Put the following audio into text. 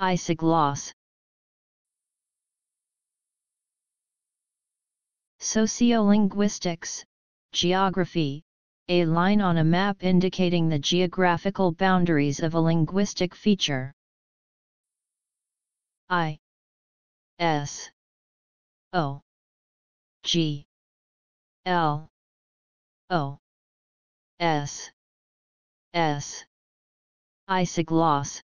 Isogloss Sociolinguistics, Geography, a line on a map indicating the geographical boundaries of a linguistic feature. I. S. O. G. L. O. S. S. Isogloss